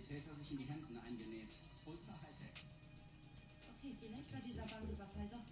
die Täter sich in die Hemden eingenäht. Ultra Hightech. Okay, vielleicht war dieser Banküberfall doch